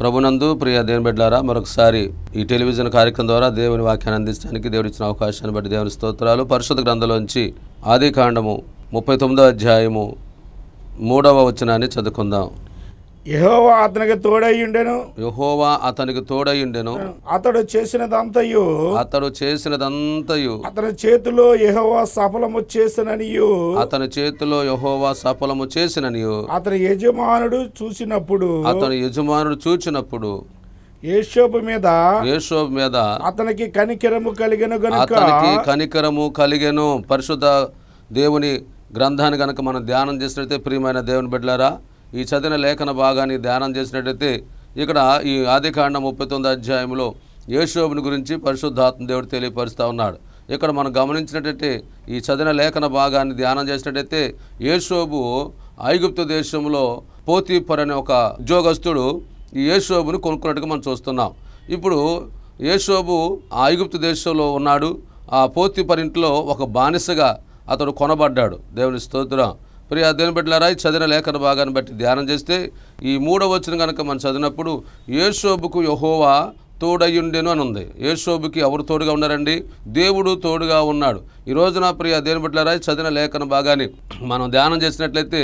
ప్రభునందు ప్రియ దేవుని బిడ్డారా మరొకసారి ఈ టెలివిజన్ కార్యక్రమం ద్వారా దేవుని వాక్యాన్ని అందించడానికి దేవుడు ఇచ్చిన అవకాశాన్ని బట్టి దేవుని స్తోత్రాలు. పరిశుద్ధ గ్రంథంలోంచి ఆది కాండము ముప్పై తొమ్మిదో అధ్యాయము మూడవ వచనాన్ని చదువుకుందాం. యెహోవా అతనికి తోడయ్యుండెను. యహోవా అతనికి తోడయుండెను అతడు చేసినదంతయు. అతడు చేసినదంతయు. అతని చేతిలో యెహోవా సఫలము చేసిననియు. అతని చేతిలో యహోవా సఫలము చేసిననియు. అతని యజమానుడు చూసినప్పుడు అతని యజమానుడు చూచినప్పుడు. యేషోపు మీద. యేషోబు మీద. అతనికి కనికరము కలిగిన గనుక. అతనికి కనికరము కలిగెను. పరిశుద్ధ దేవుని గ్రంథాన్ని కనుక మనం ధ్యానం చేసినట్లయితే ప్రియమైన దేవుని బిడ్డలారా ఈ చదివిన లేఖన భాగాన్ని ధ్యానం చేసినట్టయితే ఇక్కడ ఈ ఆదికాండ ముప్పై తొమ్మిది అధ్యాయంలో యేషోబుని గురించి పరిశుద్ధాత్మ దేవుడు తెలియపరుస్తూ ఉన్నాడు. ఇక్కడ మనం గమనించినట్టయితే ఈ చదివిన లేఖన భాగాన్ని ధ్యానం చేసినట్టయితే యేషోబు ఐగుప్తు దేశంలో పోతీపర్ అనే ఒక ఉద్యోగస్తుడు ఈ యేషోబుని కొనుక్కున్నట్టుగా మనం చూస్తున్నాం. ఇప్పుడు యేషోబు ఆ ఐగుప్తు దేశంలో ఉన్నాడు. ఆ పోతీపర్ ఇంట్లో ఒక బానిసగా అతడు కొనబడ్డాడు. దేవుని స్తోత్రం. ప్రియ దేని బిడ్డలారా ఈ చదివిన లేఖన భాగాన్ని బట్టి ధ్యానం చేస్తే ఈ మూడవ వచ్చిన కనుక మనం చదివినప్పుడు యేషోబుకు యహోవా తోడయ్యుండెను అని ఉంది. యేషోబుకి ఎవరు తోడుగా ఉన్నారండి? దేవుడు తోడుగా ఉన్నాడు. ఈ రోజున ప్రియ దేని బిడ్డలారా చదివిన లేఖన భాగాన్ని మనం ధ్యానం చేసినట్లయితే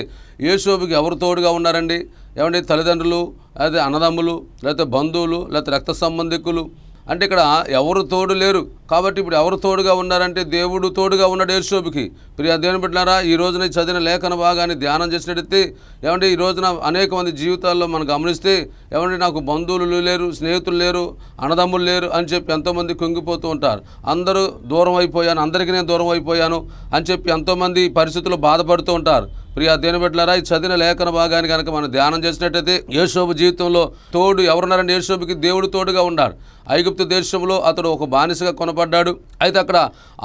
యేషోబుకి ఎవరు తోడుగా ఉన్నారండి? ఏమండి? తల్లిదండ్రులు అదే అన్నదమ్ములు లేకపోతే బంధువులు లేకపోతే రక్త సంబంధికులు. అంటే ఇక్కడ ఎవరు తోడు లేరు? కాబట్టి ఇప్పుడు ఎవరు తోడుగా ఉన్నారంటే దేవుడు తోడుగా ఉన్నాడు యేషోబుకి ప్రియ దేవుని పెట్టినారా ఈ రోజున చదివిన లేఖన భాగాన్ని ధ్యానం చేసినట్టయితే ఏమంటే ఈ రోజున అనేక మంది జీవితాల్లో మనం గమనిస్తే ఏమంటే నాకు బంధువులు లేరు స్నేహితులు లేరు అన్నదమ్ములు లేరు అని చెప్పి ఎంతోమంది కుంగిపోతూ ఉంటారు. అందరూ దూరం అయిపోయాను అందరికీ నేను దూరం అయిపోయాను అని చెప్పి ఎంతోమంది పరిస్థితులు పరిస్థితుల్లో బాధపడుతూ ఉంటారు. ప్రియ దేని బిడ్డలారా ఈ చదివిన లేఖన భాగాన్ని కనుక మనం ధ్యానం చేసినట్టయితే యేషోబు జీవితంలో తోడు ఎవరున్నారంటే యేషోబుకి దేవుడు తోడుగా ఉన్నాడు ఐగుప్తు దేశంలో అతడు ఒక బానిసగా పడ్డాడు అయితే అక్కడ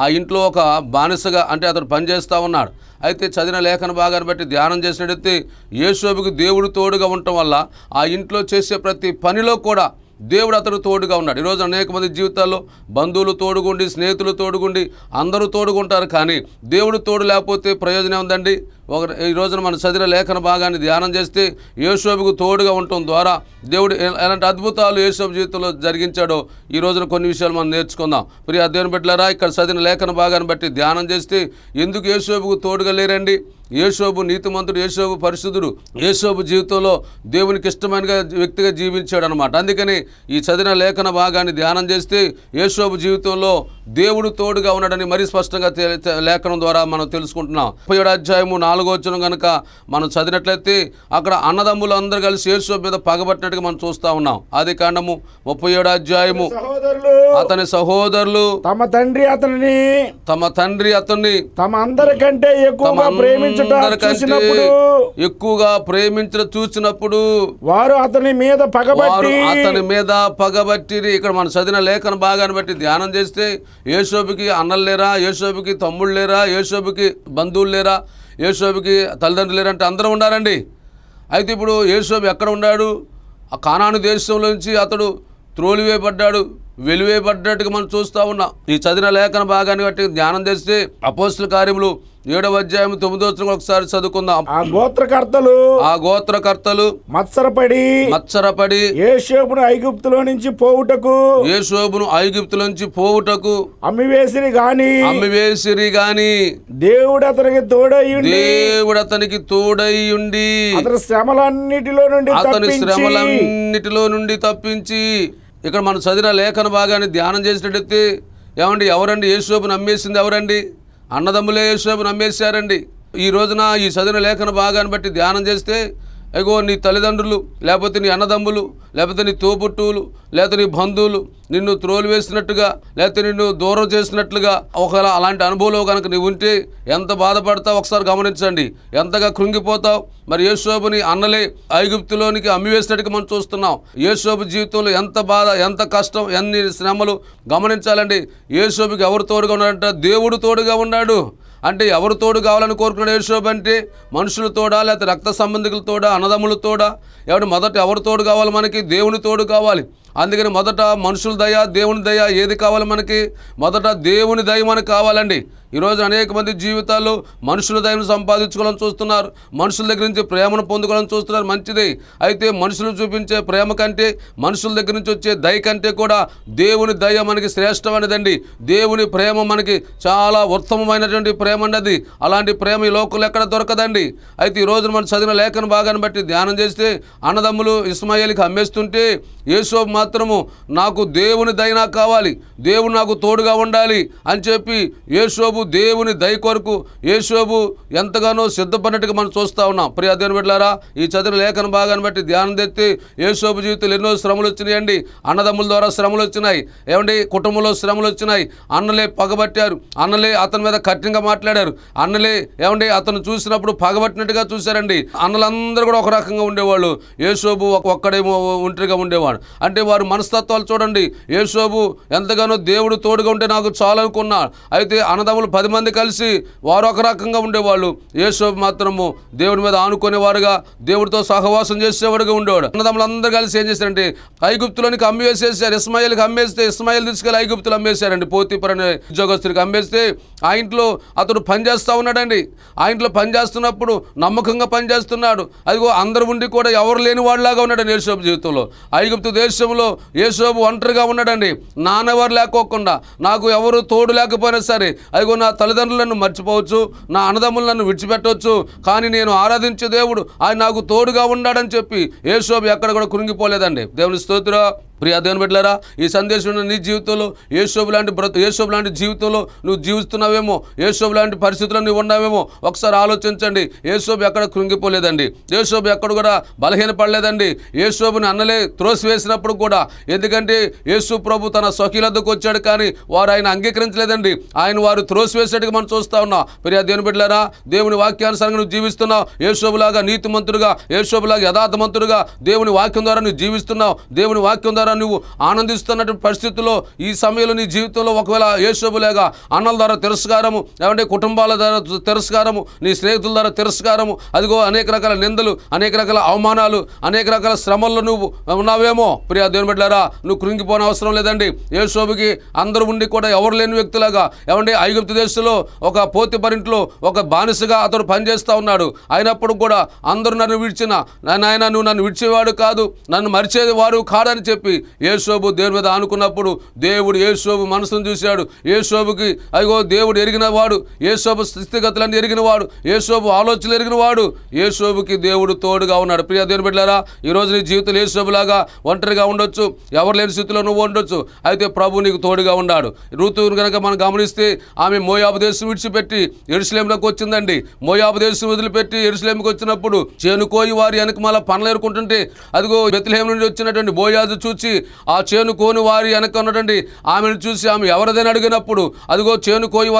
ఆ ఇంట్లో ఒక బానిసగా అంటే అతడు పనిచేస్తూ ఉన్నాడు. అయితే చదివిన లేఖన భాగాన్ని బట్టి ధ్యానం చేసినట్టయితే యేసోబుకి దేవుడు తోడుగా ఉండటం వల్ల ఆ ఇంట్లో చేసే ప్రతి పనిలో కూడా దేవుడు అతడు తోడుగా ఉన్నాడు. ఈరోజు అనేక మంది జీవితాల్లో బంధువులు తోడుగుండి స్నేహితులు తోడుగుండి అందరూ తోడుగుంటారు కానీ దేవుడు తోడు లేకపోతే ప్రయోజనం ఉందండి ఒక ఈ రోజున మనం చదివిన లేఖన భాగాన్ని ధ్యానం చేస్తే యేసోబుకు తోడుగా ఉండటం ద్వారా దేవుడు ఎలాంటి అద్భుతాలు యేసోబు జీవితంలో జరిగించాడో ఈ రోజున కొన్ని విషయాలు మనం నేర్చుకుందాం. ప్రియ దేవుని బిడ్డలారా ఇక్కడ చదివిన లేఖన భాగాన్ని బట్టి ధ్యానం చేస్తే ఎందుకు యేసోబుకు తోడుగా లేరండి? యేసోబు నీతిమంతుడు యేసోబు పరిశుద్ధుడు యేసోబు జీవితంలో దేవునికి ఇష్టమైన వ్యక్తిగా జీవించాడు అనమాట అందుకని ఈ చదివిన లేఖన భాగాన్ని ధ్యానం చేస్తే యేసోబు జీవితంలో దేవుడు తోడుగా ఉన్నాడని మరీ స్పష్టంగా లేఖనం ద్వారా మనం తెలుసుకుంటున్నాం. ముప్పై అధ్యాయము నాలుగు వచ్చిన కనుక మనం చదివినట్లయితే అక్కడ అన్నదమ్ములు అందరూ కలిసి యేషోబు మీద పగబట్టినట్టుగా మనం చూస్తా ఉన్నాం. ఆది కాండము ముప్పై ఏడు అధ్యాయము. సహోదరులు. అతని సహోదరులు. తమ తండ్రి అతనిని తమ తండ్రి అతన్ని తమ అందరికంటే ఎక్కువగా ప్రేమించడం చూసినప్పుడు వారు అతని మీద పగబట్టి అతని మీద పగబట్టిరి. ఇక్కడ మనం చదివిన లేఖన భాగాన్ని బట్టి ధ్యానం చేస్తే యేషోబుకి అన్నలు లేరా యేషోబుకి తమ్ముళ్ళు లేరా యేషోబుకి బంధువులు లేరా యేషోబుకి తల్లిదండ్రులు లేరంటే అందరూ ఉన్నారండి అయితే ఇప్పుడు యేషోబు ఎక్కడ ఉన్నాడు? ఆ కానాను దేశంలో నుంచి అతడు త్రోలివేయబడ్డాడు. వెలివేయబడ్డట్టుగా మనం చూస్తూ ఉన్నాం. ఈ చదివిన లేఖన భాగాన్ని బట్టి ధ్యానం చేస్తే అపోస్తుల కార్యములు ఏడవ అధ్యాయం తొమ్మిదో ఒకసారి చదువుకుందాం. ఆ గోత్రకర్తలు ఆ గోత్రకర్తలు మత్సరపడి మత్సరపడి ఏషోపును ఐగుప్తులో నుంచి పోవుటకు యేషోబును ఐగుప్తులోంచి పోవుటకు అమ్మివేసిరి గాని అమ్మివేసిరి గాని దేవుడు అతనికి తోడయ్యుండి దేవుడు అతనికి తోడై ఉండి అతని శ్రమలన్నిటిలో నుండి అతని శ్రమలన్నిటిలో నుండి తప్పించి ఇక్కడ మనం చదివిన లేఖన భాగాన్ని ధ్యానం చేసినట్టయితే ఏమండి? ఎవరండి? యేసోపు నమ్మేసింది ఎవరండి? అన్నదమ్ములే యేసోపు నమ్మేశారండి. ఈ రోజున ఈ చదివిన లేఖన భాగాన్ని బట్టి ధ్యానం చేస్తే ఎగో నీ తల్లిదండ్రులు లేకపోతే నీ అన్నదమ్ములు లేకపోతే నీ తోబుట్టువులు లేకపోతే నీ బంధువులు నిన్ను త్రోలు వేసినట్టుగా లేకపోతే నిన్ను దూరం చేసినట్లుగా ఒకవేళ అలాంటి అనుభవంలో కనుక నీవు ఉంటే ఎంత బాధపడతావు ఒకసారి గమనించండి. ఎంతగా కృంగిపోతావు. మరి యేసోబుని అన్నలే ఐగుప్తులోనికి అమ్మివేసినట్టుగా మనం చూస్తున్నాం. యేసోబు జీవితంలో ఎంత బాధ ఎంత కష్టం ఎన్ని శ్రమలు గమనించాలండి. యేసోబుకి ఎవరు తోడుగా ఉన్నాడంట దేవుడు తోడుగా ఉన్నాడు. అంటే ఎవరు తోడు కావాలని కోరుకున్నాడు యేసోబు అంటే మనుషులతోడా లేకపోతే రక్త సంబంధికులతోడా అన్నదమ్ములతోడా ఎవరు ఎవడు మొదట ఎవరు తోడు కావాలి మనకి? దేవుని తోడు కావాలి. అందుకని మొదట మనుషుల దయ దేవుని దయ ఏది కావాలి మనకి? మొదట దేవుని దయ మనకు కావాలండి. ఈరోజు అనేక మంది జీవితాల్లో మనుషుల దయను సంపాదించుకోవాలని చూస్తున్నారు. మనుషుల దగ్గర నుంచి ప్రేమను పొందుకోవాలని చూస్తున్నారు. మంచిది. అయితే మనుషులు చూపించే ప్రేమ కంటే మనుషుల దగ్గర నుంచి వచ్చే దయ కంటే కూడా దేవుని దయ మనకి శ్రేష్టమైనదండి. దేవుని ప్రేమ మనకి చాలా ఉత్తమమైనటువంటి ప్రేమ అన్నది. అలాంటి ప్రేమ ఈ లోకంలో ఎక్కడ దొరకదండి. అయితే ఈ రోజు మనం చదివిన లేఖన భాగాన్ని బట్టి ధ్యానం చేస్తే అన్నదమ్ములు ఇస్మాయిల్కి అమ్మేస్తుంటే యేసో మాత్రము నాకు దేవుని దయ నాకు కావాలి. దేవుడు నాకు తోడుగా ఉండాలి అని చెప్పి యేసోబు దేవుని దయ కొరకు యేసోబు ఎంతగానో సిద్ధపడినట్టుగా మనం చూస్తూ ఉన్నాం. ప్రియ పెట్టారా ఈ చదివిన లేఖన భాగాన్ని బట్టి ధ్యానం తెత్తి యేసోబు జీవితంలో ఎన్నో శ్రమలు వచ్చినాయండి. అన్నదమ్ముల ద్వారా శ్రమలు వచ్చినాయి. ఏమండి? కుటుంబంలో శ్రమలు వచ్చినాయి. అన్నలే పగబట్టారు. అన్నలే అతని మీద కఠినంగా మాట్లాడారు. అన్నలే ఏమండి? అతను చూసినప్పుడు పగబట్టినట్టుగా చూశారండి. అన్నలందరూ కూడా ఒక రకంగా ఉండేవాళ్ళు. యేసోబు ఒక్కడేమో ఒంటరిగా ఉండేవాడు. అంటే వారు మనస్తత్వాలు చూడండి. యేసోబు ఎంతగానో దేవుడు తోడుగా ఉంటే నాకు చాలు అయితే అన్నదమ్ములు పది మంది కలిసి వారు ఒక రకంగా ఉండేవాళ్ళు. యేసోబు మాత్రము దేవుడి మీద ఆనుకునేవారుగా దేవుడితో సహవాసం చేసేవాడుగా ఉండేవాడు. అన్నదమ్ములు అందరూ కలిసి ఏం చేశారంటే ఐగుప్తులోనికి అమ్మేసేసారు. ఇస్మాయిల్కి అమ్మేస్తే ఇస్మాయిల్ తీసుకెళ్ళి ఐగుప్తులు అమ్మేశారండి. పోతీపర్ అనే ఉద్యోగస్తుడికి అమ్మేస్తే ఆ ఇంట్లో అతడు పనిచేస్తూ ఉన్నాడండి. ఆ ఇంట్లో పనిచేస్తున్నప్పుడు నమ్మకంగా పనిచేస్తున్నాడు అదిగో అందరు ఉండి కూడా ఎవరు లేని వాళ్ళలాగా ఉన్నాడు యేసోబు జీవితంలో. ఐగుప్తు దేశంలో యేసోబు ఒంటరిగా ఉన్నాడండి. నాన్నవారు లేకోకుండా నాకు ఎవరు తోడు లేకపోయినా సరే అదిగో నా తల్లిదండ్రులను మర్చిపోవచ్చు నా అన్నదమ్ములను విడిచిపెట్టవచ్చు కానీ నేను ఆరాధించే దేవుడు ఆయన నాకు తోడుగా ఉన్నాడని చెప్పి యేసోబు ఎక్కడ కూడా కురింగిపోలేదండి దేవుని స్తోత్ర. ప్రియా దేవుని బిడ్డలారా ఈ సందేశం నీ జీవితంలో ఏసోబు లాంటి బ్రతు ఏసోబు లాంటి జీవితంలో నువ్వు జీవిస్తున్నావేమో ఏసోబు లాంటి పరిస్థితుల్లో నువ్వు ఉన్నావేమో ఒకసారి ఆలోచించండి. ఏసోబు ఎక్కడ కృంగిపోలేదండి. ఏసోబు ఎక్కడ కూడా బలహీనపడలేదండి. ఏసోబుని అన్నలే త్రోసివేసినప్పుడు కూడా ఎందుకంటే యేసు ప్రభు తన స్వకీలద్దకు వచ్చాడు కానీ వారు ఆయన అంగీకరించలేదండి. ఆయన వారు త్రోసివేసేట్టుగా మనం చూస్తా ఉన్నాం. ప్రియ దేవుని బిడ్డలారా దేవుని వాక్యానుసారంగా నువ్వు జీవిస్తున్నావు. యేసోబులాగా నీతిమంతుడుగా యేసోబులాగా యథార్థమంతుడుగా దేవుని వాక్యం ద్వారా నువ్వు జీవిస్తున్నావు. దేవుని వాక్యం ద్వారా నువ్వు ఆనందిస్తున్నటువంటి పరిస్థితుల్లో ఈ సమయంలో నీ జీవితంలో ఒకవేళ యేసోబులేగా అన్నల ద్వారా తిరస్కారము లేదంటే కుటుంబాల ద్వారా తిరస్కారము నీ స్నేహితుల ద్వారా తిరస్కారము అదిగో అనేక రకాల నిందలు అనేక రకాల అవమానాలు అనేక రకాల శ్రమల్లో నువ్వు ఉన్నావేమో? ప్రియా దేవుని బిడ్డలారా నువ్వు కృంగిపోని అవసరం లేదండి. యేసోబుకి అందరూ ఉండి కూడా ఎవరు లేని వ్యక్తులాగా ఏమంటే ఐగుప్తు దేశంలో ఒక పోతి పరింట్లో ఒక బానిసగా అతడు పనిచేస్తూ ఉన్నాడు. అయినప్పుడు కూడా అందరూ నన్ను విడిచిన నాయన నువ్వు నన్ను విడిచేవాడు కాదు నన్ను మరిచేది వాడు కాడని చెప్పి ఏసోబు దేవుని మీద ఆనుకున్నప్పుడు దేవుడు ఏసోబు మనసును చూశాడు. ఏసోబుకి అయ్యో దేవుడు ఎరిగిన వాడు యేసోబు స్థితిగతులన్నీ ఎరిగిన వాడు యేసోబు ఆలోచనలు ఎరిగిన వాడు యేసోబుకి దేవుడు తోడుగా ఉన్నాడు. ప్రియ దేవుని బిడ్డారా ఈ రోజు నీ జీవితం ఏసోబులాగా ఒంటరిగా ఉండొచ్చు ఎవరు లేని స్థితిలో నువ్వు ఉండొచ్చు అయితే ప్రభు నీకు తోడుగా ఉన్నాడు. ఋతువును కనుక మనం గమనిస్తే ఆమె మోయాబు దేశం విడిచిపెట్టి ఎరుసలేంలోకి వచ్చిందండి. మోయాబు దేశం వదిలిపెట్టి ఎరుసలేంకి వచ్చినప్పుడు చేనుకోయి వారి వెనక మళ్ళీ పనులు ఎరుకుంటుంటే అదిగో బెత్లహేం నుండి వచ్చినటువంటి బోయాజు చూసి ఆ చేను కోని వారి వెనక ఉన్నటువంటి ఆమెను చూసి ఆమె ఎవరిదని అడిగినప్పుడు అదిగో చేను కోయి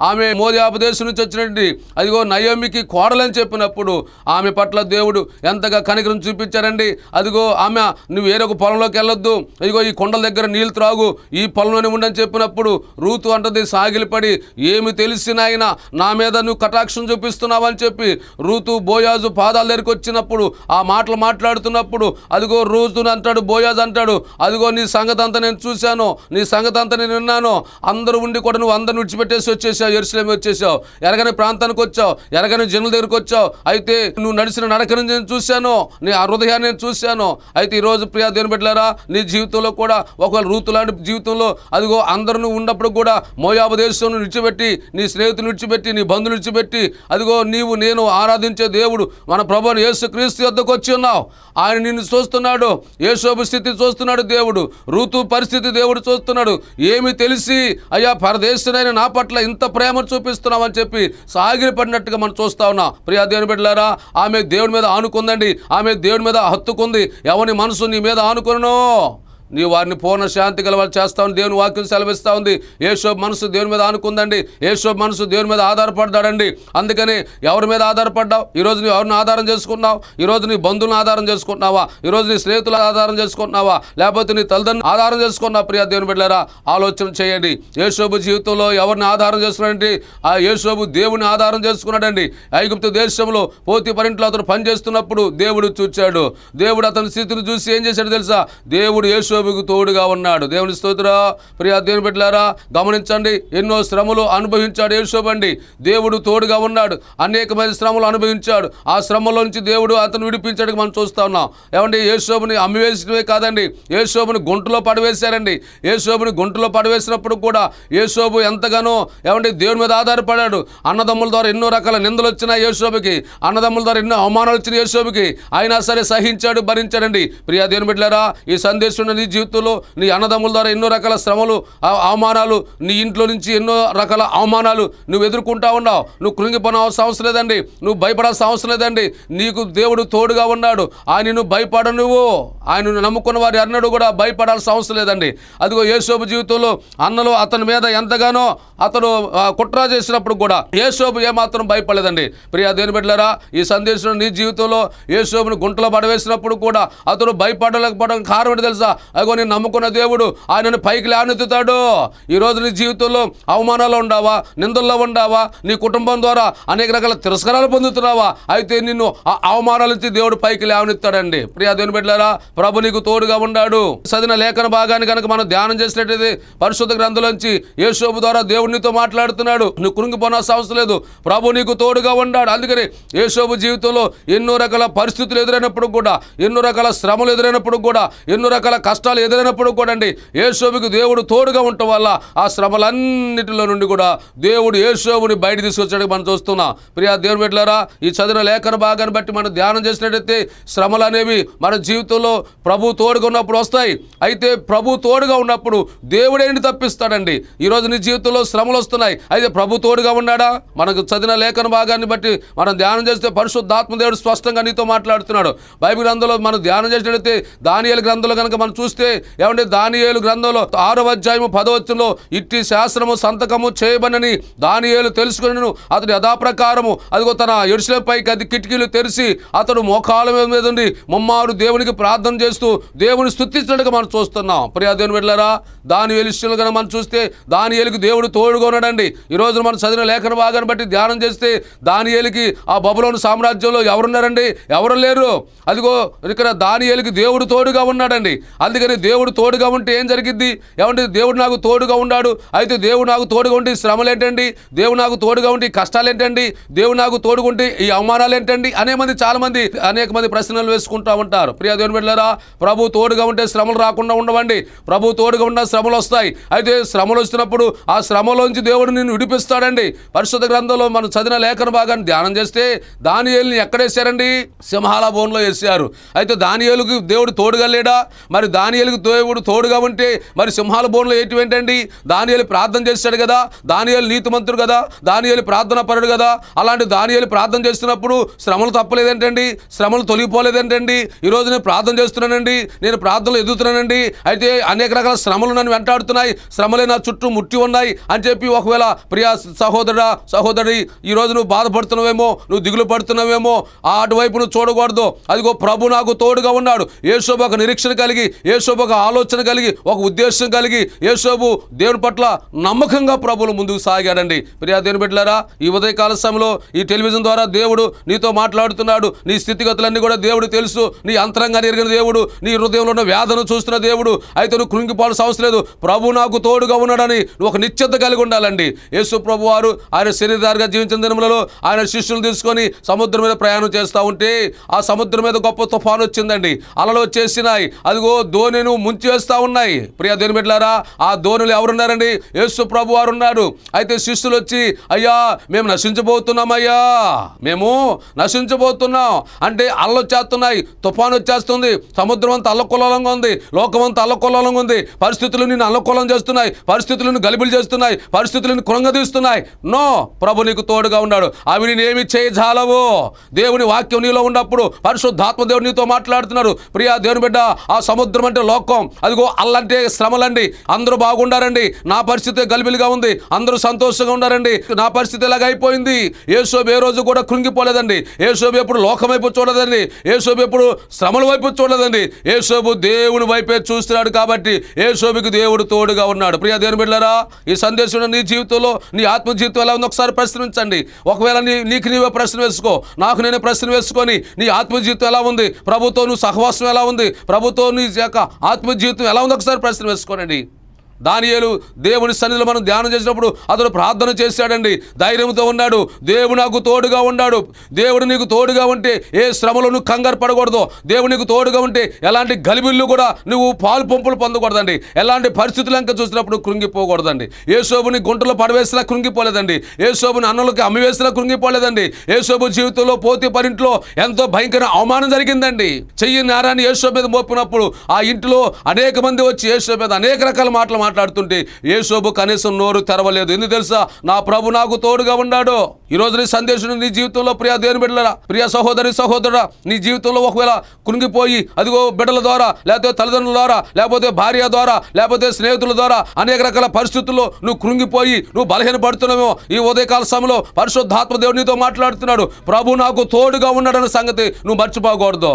ఆమె మోదీ దేశం నుంచి వచ్చినటువంటి అదిగో నయోమికి కోడలని చెప్పినప్పుడు ఆమె పట్ల దేవుడు ఎంతగా కనికరం చూపించారండి. అదిగో ఆమె నువ్వు వేరొక పొలంలోకి వెళ్ళొద్దు ఇదిగో ఈ కొండల దగ్గర నీళ్ళు త్రాగు ఈ పొలంలోనే ఉండని చెప్పినప్పుడు రూతు అంటది సాగిలిపడి ఏమి తెలిసినాయినా నా మీద నువ్వు కటాక్షం చూపిస్తున్నావని చెప్పి రూతు బోయాజు పాదాల దగ్గరికి వచ్చినప్పుడు ఆ మాటలు మాట్లాడుతున్నప్పుడు అదిగో రూతుని అంటాడు బోయాజు అంటాడు అదిగో నీ సంగతి అంతా నేను చూశాను. నీ సంగతి అంతా నేను విన్నాను. అందరూ ఉండి కూడా నువ్వు అందరిని విడిచిపెట్టేసి వచ్చేసావు ఎరుసలేమి వచ్చేసావు. ఎరగని ప్రాంతానికి వచ్చావు ఎరగని జనుల దగ్గరికి వచ్చావు. అయితే నువ్వు నడిచిన నడకను నేను చూశాను. నీ ఆ హృదయాన్ని నేను చూశాను. అయితే ఈరోజు ప్రియా దేని బిడ్డలారా నీ జీవితంలో కూడా ఒకవేళ రూతు లాంటి జీవితంలో అదిగో అందరూ నువ్వు ఉన్నప్పుడు కూడా మోయాబు దేశంను విడిచిపెట్టి నీ స్నేహితులు విడిచిపెట్టి నీ బంధువులు విడిచిపెట్టి అదిగో నీవు నేను ఆరాధించే దేవుడు మన ప్రభుని యేసు క్రీస్తు వద్దకు వచ్చి ఉన్నావు. ఆయన నిన్ను చూస్తున్నాడు. యేసోబు స్థితి చూస్తున్నాడు దేవుడు. ఋతు పరిస్థితి దేవుడు చూస్తున్నాడు. ఏమి తెలిసి అయ్యా పరదేశునైన నా పట్ల ఇంత ప్రేమ చూపిస్తున్నామని చెప్పి సాగిలిపడినట్టుగా మనం చూస్తా ఉన్నాం. ప్రియా దేవుని బిడ్డలారా ఆమె దేవుని మీద ఆనుకుందండి. ఆమె దేవుని మీద హత్తుకుంది. ఎవని మనసు నీ మీద ఆనుకునో నీ వారిని పూర్ణ శాంతి గలవాళ్ళు చేస్తామని దేవుని వాక్యం సెలవిస్తూ ఉంది. ఏషోబ్ మనసు దేవుని మీద ఆనుకుందండి. ఏషోబ్ మనసు దేవుని మీద ఆధారపడ్డాడండి. అందుకని ఎవరి మీద ఆధారపడ్డావు? ఈరోజు నువ్వు ఎవరిని ఆధారం చేసుకున్నావు ఈరోజు నీ బంధువులను ఆధారం చేసుకుంటున్నావా? ఈరోజు నీ స్నేహితుల ఆధారం చేసుకుంటున్నావా? లేకపోతే నీ తల్లిదండ్రులు ఆధారం చేసుకున్నావు? ప్రియా దేవుని బిడ్డారా ఆలోచన చేయండి. ఏషోబు జీవితంలో ఎవరిని ఆధారం చేసుకున్నాడండి ఆ ఏషోబు దేవుని ఆధారం చేసుకున్నాడండి. ఐగుప్తు దేశంలో పోతి పరింట్లో అతను పనిచేస్తున్నప్పుడు దేవుడు చూచాడు. దేవుడు అతని స్థితిని చూసి ఏం చేశాడు తెలుసా? దేవుడు ఏషోబు మీకు తోడుగా ఉన్నాడు. దేవుని స్తోత్ర. ప్రియా దేవుని బిడ్డలారా గమనించండి ఎన్నో శ్రమలు అనుభవించాడు యేసోబు దేవుడు తోడుగా ఉన్నాడు. అనేకమైన శ్రమలు అనుభవించాడు. ఆ శ్రమలో నుంచి దేవుడు అతను విడిపించడానికి మనం చూస్తా ఉన్నాం. ఏమండి యేసోబుని అమ్మివేసినవే కాదండి. యేసోబుని గుంటలో పడవేశారండి. యేసోబుని గుంటలో పడవేసినప్పుడు కూడా యేసోబు ఎంతగానో ఏమండి దేవుని మీద ఆధారపడాడు. అన్నదమ్ముల ద్వారా ఎన్నో రకాల నిందలు వచ్చినాయి యేసోబుకి అన్నదమ్ముల ద్వారా ఎన్నో అవమానాలు వచ్చిన యేసోబుకి అయినా సరే సహించాడు భరించాడండి. ప్రియా దేవుని బిడ్డలారా ఈ సందేశం నీ జీవితంలో నీ అన్నదమ్ముల ద్వారా ఎన్నో రకాల శ్రమలు అవమానాలు నీ ఇంట్లో నుంచి ఎన్నో రకాల అవమానాలు నువ్వు ఎదుర్కొంటా ఉన్నావు. నువ్వు కృంగిపోనవలసిన అవసరం లేదండి. నువ్వు భయపడాల్సిన అవసరం లేదండి. నీకు దేవుడు తోడుగా ఉన్నాడు. ఆయన నువ్వు భయపడ నువ్వు ఆయన నమ్ముకున్న వారి అన్నడు కూడా భయపడాల్సిన అవసరం లేదండి. అదిగో యేసోబు జీవితంలో అన్నలు అతని మీద ఎంతగానో అతను కుట్ర చేసినప్పుడు కూడా యేసోబు ఏమాత్రం భయపడలేదండి. ప్రియా దేని బిడ్డలారా ఈ సందేశం నీ జీవితంలో యేసోబుని గుంటలో పడవేసినప్పుడు కూడా అతను భయపడలేకపోవడం కారణం తెలుసా? అగో నేను నమ్ముకున్న దేవుడు. ఆయనను పైకి లేనెత్తుతాడు. ఈ రోజు నీ జీవితంలో అవమానాలు ఉండావా? నిందల్లో ఉండావా? నీ కుటుంబం ద్వారా అనేక రకాల తిరస్కారాలు పొందుతున్నావా? అయితే నిన్ను ఆ అవమానాల నుంచి దేవుడు పైకి లేవనెత్తాడండి. ప్రియా దేవుని బిడ్డలారా ప్రభు నీకు తోడుగా ఉన్నాడు. చదివిన లేఖన భాగాన్ని కనుక మనం ధ్యానం చేసినట్టయితే పరిశుద్ధ గ్రంథంలోంచి యేసోబు ద్వారా దేవుడు నీతో మాట్లాడుతున్నాడు. నువ్వు కృంగిపోనాల్సిన అవసరం లేదు. ప్రభు నీకు తోడుగా ఉన్నాడు. అందుకని యేసోబు జీవితంలో ఎన్నో రకాల పరిస్థితులు ఎదురైనప్పుడు కూడా ఎన్నో రకాల శ్రమలు ఎదురైనప్పుడు కూడా ఎన్నో రకాల కష్టాలు ఎదురైనప్పుడు కూడా అండి యేసోబుకి దేవుడు తోడుగా ఉండటం వల్ల ఆ శ్రమలన్నిటిలో నుండి కూడా దేవుడు ఏసోబుని బయట తీసుకొచ్చాడు మనం చూస్తున్నాం. ప్రియా దేవుని బిడ్డలారా ఈ చదివిన లేఖన భాగాన్ని బట్టి మనం ధ్యానం చేసినట్టయితే శ్రమలు అనేవి మన జీవితంలో ప్రభు తోడుగా ఉన్నప్పుడు వస్తాయి. అయితే ప్రభు తోడుగా ఉన్నప్పుడు దేవుడేంటి తప్పిస్తాడండి. ఈరోజు నీ జీవితంలో శ్రమలు వస్తున్నాయి. అయితే ప్రభు తోడుగా ఉన్నాడా? మనకు చదివిన లేఖన భాగాన్ని బట్టి మనం ధ్యానం చేస్తే పరిశుద్ధాత్మ దేవుడు స్పష్టంగా నీతో మాట్లాడుతున్నాడు. బైబిల్ గ్రంథంలో మనం ధ్యానం చేసినట్లయితే దానియాల గ్రంథంలో కనుక మనం చూస్తే ఏమంటే దానియేలు గ్రంథంలో ఆరో అధ్యాయము పదవచనంలో ఇట్టి శాస్త్రము సంతకము చేయబనని దానియేలు తెలుసుకుని అతడు యథాప్రకారము అదిగో తన ఎరుసలపై అది కిటికీలు తెరిచి అతడు మోకాల మీద ఉండి ముమ్మారు దేవునికి ప్రార్థన చేస్తూ దేవుని స్థుతించడానికి మనం చూస్తున్నాం. ప్రియా దేవుని వెళ్ళారా దాని విషయంలో కనుక మనం చూస్తే దాని ఏలికి దేవుడు తోడుగా ఉన్నాడండి. ఈ రోజు మనం చదివిన లేఖన భాగాన్ని బట్టి ధ్యానం చేస్తే దాని ఏలికి ఆ బబులోని సామ్రాజ్యంలో ఎవరున్నారండి? ఎవరు లేరు? అదిగో ఇక్కడ దాని ఏలికి దేవుడు తోడుగా ఉన్నాడండి. అందుకని దేవుడు తోడుగా ఉంటే ఏం జరిగిద్ది? ఏమంటే దేవుడు నాకు తోడుగా ఉన్నాడు అయితే దేవుడు నాకు తోడుగా ఉంటే శ్రమలు ఏంటండి దేవుడు నాకు తోడుగా ఉంటే ఈ కష్టాలు ఏంటండి దేవుడు నాకు తోడుగా ఉంటే ఈ అవమానాలు ఏంటండి అనే మంది చాలా మంది అనేక మంది ప్రశ్నలు వేసుకుంటూ ఉంటారు. ప్రియా దేవుని బిడ్డలారా ప్రభు తోడుగా ఉంటే శ్రమలు రాకుండా ఉండవండి. ప్రభు తోడుగా ఉన్న శ్రమలు వస్తాయి. అయితే శ్రమలు వచ్చినప్పుడు ఆ శ్రమలోంచి దేవుడు నిన్ను విడిపిస్తాడండి. పరిశుద్ధ గ్రంథంలో మనం చదివిన లేఖన భాగాన్ని ధ్యానం చేస్తే దానియేలుని ఎక్కడేశారండి సింహాల బోన్లో వేసారు అయితే దానియేలుకు దేవుడు తోడుగా లేడా? మరి దానియలకు దేవుడు తోడుగా ఉంటే మరి సింహాల బోన్లో ఏంటివేంటండి? ఏంటండి ప్రార్థన చేశాడు కదా దానియేలు నీతిమంతుడు కదా దానియలు ప్రార్థన పరుడు కదా. అలాంటి దానియలు ప్రార్థన చేస్తున్నప్పుడు శ్రమలు తప్పలేదేంటండి? శ్రమలు తొలగిపోలేదేంటండి? ఈరోజు నేను ప్రార్థన చేస్తున్నానండి నేను ప్రార్థనలు ఎదుగుతున్నానండి. అయితే అనేక రకాల శ్రమలు నన్ను వెంటాడుతున్నాయి శ్రమలే నా చుట్టూ ముట్టి ఉన్నాయి అని చెప్పి ఒకవేళ ప్రియా సహోదరుడా సహోదరి ఈ రోజు నువ్వు బాధపడుతున్నావేమో నువ్వు దిగులు పడుతున్నావేమో ఆ అటువైపు నువ్వు చూడకూడదు. అదిగో ప్రభు నాకు తోడుగా ఉన్నాడు. ఏసోబు ఒక నిరీక్షణ కలిగి యేసోబు ఒక ఆలోచన కలిగి ఒక ఉద్దేశం కలిగి యేసోబు దేవుని పట్ల నమ్మకంగా ప్రభులు ముందుకు సాగాడండి. ప్రియా దేవుని బిడ్డలారా ఈ ఉదయకాల సమయంలో ఈ టెలివిజన్ ద్వారా దేవుడు నీతో మాట్లాడుతున్నాడు. నీ స్థితిగతులన్నీ కూడా దేవుడు తెలుసు. నీ అంతరంగాన్ని ఎరిగిన దేవుడు నీ హృదయంలో ఉన్న వ్యాధను చూస్తున్న దేవుడు. అయితే నువ్వు కృంగిపోవాల్సిన అవసరం లేదు. ప్రభు నాకు తోడుగా ఉన్నాడని నువ్వు ఒక నిశ్చిత కలిగి ఉండాలండి. యేసు ప్రభు వారు ఆయన శరీరధారిగా జీవించిన దినములలో ఆయన శిష్యులు తీసుకొని సముద్రం మీద ప్రయాణం చేస్తూ ఉంటే ఆ సముద్రం మీద గొప్ప తుఫాను వచ్చిందండి. అలలు వచ్చేసినాయి. అదిగో ధోని దోణిను ముంచేస్తూ ఉన్నాయి. ప్రియ దేని బిడ్డలారా ఆ ధోనులు ఎవరున్నారండి? యేసు ప్రభు వారు ఉన్నారు. అయితే శిష్యులు వచ్చి అయ్యా మేము నశించబోతున్నామయ్యా మేము నశించబోతున్నాం అంటే అల్ల వచ్చేస్తున్నాయి. తుఫాను వచ్చేస్తుంది. సముద్రం అంతా అల్లకొల్లంగా ఉంది. లోకం అంతా అల్లకొల్లంగా ఉంది. పరిస్థితులు నిన్ను అల్లకొల్లం చేస్తున్నాయి. పరిస్థితులను గలిబిలు చేస్తున్నాయి. పరిస్థితులను కృంగదీస్తున్నాయి. నో ప్రభు నీకు తోడుగా ఉన్నాడు. అవి నేను ఏమి చేయజాలవు. దేవుని వాక్యం నీలో ఉన్నప్పుడు పరిశుద్ధాత్మ దేవుడు నీతో మాట్లాడుతున్నారు ప్రియా దేవుని బిడ్డ ఆ సముద్రం అంటే లోకం. అదిగో అల్లంటే శ్రమలండి. అందరూ బాగుండారండి. నా పరిస్థితి గలిబిలిగా ఉంది. అందరూ సంతోషంగా ఉండారండి. నా పరిస్థితి ఇలాగ అయిపోయింది? ఏసోబు ఏ రోజు కూడా కృంగిపోలేదండి. ఏసోబు ఎప్పుడు లోకం వైపు చూడదండి. ఏసోబు ఎప్పుడు శ్రమల వైపు చూడదండి. ఏసోబు దేవుని వైపే చూస్తున్నాడు కాబట్టి ఏసోబుకి దేవుడు తోడుగా ఉన్నాడు. ప్రియా దేవుని బిడ్డారా ఈ సందేశం నీ జీవితంలో నీ ఆత్మ జీవితం ఎలా ఉందో ఒకసారి ప్రశ్నించండి. ఒకవేళ నీ నీకు నీవే ప్రశ్న వేసుకో. నాకు నేనే ప్రశ్న వేసుకొని నీ ఆత్మ జీవితం ఎలా ఉంది? ప్రభుతో నువ్వు సహవాసం ఎలా ఉంది? ప్రభుతో నీ యొక్క ఆత్మ జీవితం ఎలా ఉందో ఒకసారి ప్రశ్న వేసుకోనండి. దానియేలు దేవుని సన్నిధిలో మనం ధ్యానం చేసినప్పుడు అతడు ప్రార్థన చేశాడండి. ధైర్యంతో ఉన్నాడు. దేవుడు నాకు తోడుగా ఉన్నాడు. దేవుడు నీకు తోడుగా ఉంటే ఏ శ్రమలో నువ్వు కంగారు పడకూడదు. దేవుడు నీకు తోడుగా ఉంటే ఎలాంటి గలిబిళ్ళు కూడా నువ్వు పాలు పంపులు పొందకూడదండి. ఎలాంటి పరిస్థితులు ఇంకా చూసినప్పుడు కృంగిపోకూడదండి. ఏ శోభుని గుంటలో పడవేసినా కృంగిపోలేదండి. ఏ శోభుని అన్నలకి అమ్మివేసినా కృంగిపోలేదండి. ఏ శోభు జీవితంలో పోతే పరింట్లో ఎంతో భయంకర అవమానం జరిగిందండి. చెయ్యి నేరాన్ని యేసో మీద మోపినప్పుడు ఆ ఇంటిలో అనేక మంది వచ్చి యేసో మీద అనేక రకాల మాటలు మాట్లాడుతుంటే ఏసోబు కనీసం నోరు తెరవలేదు. ఎందుకు తెలుసా? నా ప్రభు నాకు తోడుగా ఉన్నాడు. ఈ రోజు నీ సందేశం నీ జీవితంలో ప్రియా దేని బిడ్డలరా ప్రియ సహోదరి సహోదరుడా నీ జీవితంలో ఒకవేళ కునిగిపోయి అదిగో బిడ్డల ద్వారా లేకపోతే తల్లిదండ్రుల ద్వారా లేకపోతే భార్య ద్వారా లేకపోతే స్నేహితుల ద్వారా అనేక రకాల పరిస్థితుల్లో నువ్వు కృంగిపోయి నువ్వు బలహీనపడుతున్నావేమో. ఈ ఉదయకాల సమయంలో పరిశుద్ధాత్మ దేవుడు నీతో మాట్లాడుతున్నాడు. ప్రభు నాకు తోడుగా ఉన్నాడన్న సంగతి నువ్వు మర్చిపోకూడదు.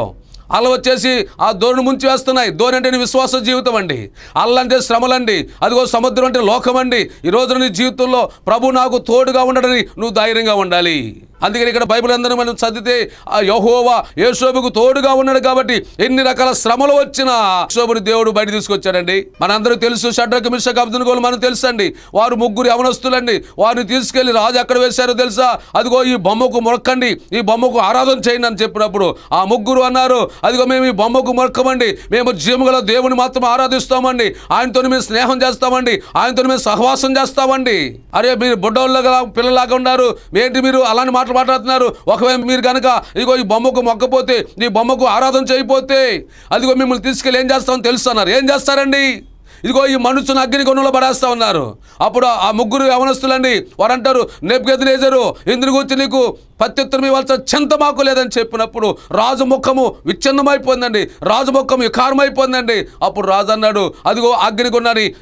అలా వచ్చేసి ఆ దోణి ముంచి వేస్తున్నాయి. దోణి అంటే నీ విశ్వాస జీవితం అండి. అల్లంటే శ్రమలండి. అదిగో సముద్రం అంటే లోకం అండి ఈ రోజు నీ జీవితంలో ప్రభు నాకు తోడుగా ఉండడని నువ్వు ధైర్యంగా ఉండాలి. అందుకని ఇక్కడ బైబిల్ అందరూ మనం చదివితే ఆ యహోవా యేసోబుకు తోడుగా ఉన్నాడు కాబట్టి ఎన్ని రకాల శ్రమలు వచ్చినా యశోబుని దేవుడు బయట తీసుకొచ్చాడండి. మనందరూ తెలుసు షడ్రక మిషక్ అబ్దుల్ గోలు మనకు తెలుసండి. వారు ముగ్గురు యవనస్తులండి. వారిని తీసుకెళ్ళి రాజు ఎక్కడ వేశారో తెలుసా? అదిగో ఈ బొమ్మకు మొరక్కండి ఈ బొమ్మకు ఆరాధన చేయండి అని చెప్పినప్పుడు ఆ ముగ్గురు అన్నారు అదిగో మేము ఈ బొమ్మకు మొరక్కమండి మేము జీవగల దేవుని మాత్రం ఆరాధిస్తామండి. ఆయనతో మేము స్నేహం చేస్తామండి. ఆయనతో మేము సహవాసం చేస్తామండి. అరే మీరు బుడ్డోళ్ళగా పిల్లలాగా ఉన్నారు. ఏంటి మీరు అలాంటి మాటలు మాట్లాడుతున్నారు. ఒకవేళ మీరు కనుక ఇదిగో ఈ బొమ్మకు మొక్కపోతే ఈ బొమ్మకు ఆరాధన చేయకపోతే అదిగో మిమ్మల్ని తీసుకెళ్ళి ఏం చేస్తామని తెలుస్తున్నారు. ఏం చేస్తారండి? ఇదిగో ఈ మనుషుని అగ్ని పడేస్తా ఉన్నారు. అప్పుడు ఆ ముగ్గురు యవనస్తులండి వారంటారు అంటారు ఇందుని గురించి నీకు ప్రత్యుత్తరం ఇవ్వాల్సిన చింత మాకు లేదని చెప్పినప్పుడు రాజు ముఖము విచ్ఛిన్నమైపోయిందండి. రాజు ముఖం వికారమైపోయిందండి. అప్పుడు రాజు అన్నాడు అదిగో అగ్ని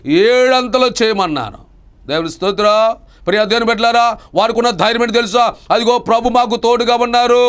ఏడంతలో చేయమన్నాను. దేవుని స్తోత్రం. ప్రియ దేవుని పెట్టారా వారికి ఉన్న ధైర్యం ఏంటి తెలుసా? అదిగో ప్రభు మాకు తోడుగా ఉన్నారు.